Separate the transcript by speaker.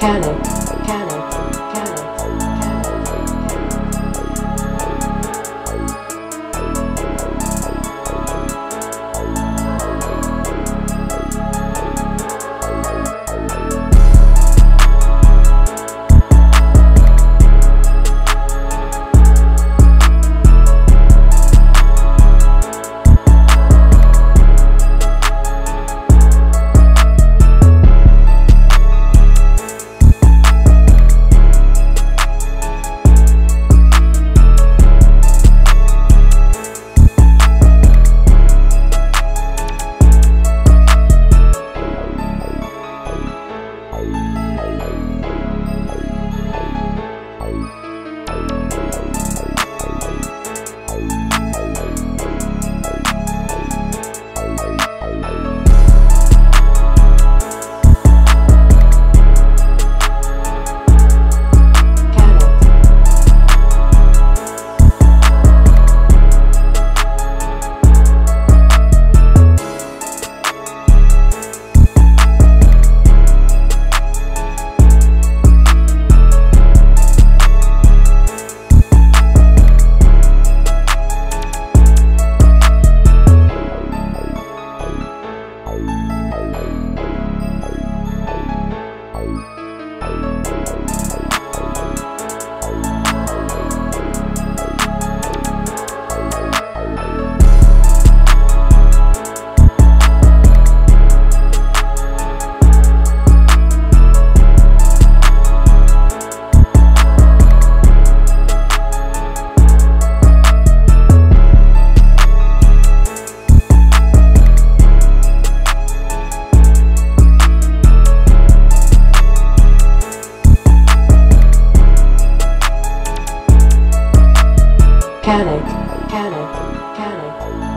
Speaker 1: Can cannon.
Speaker 2: panic, panic, panic.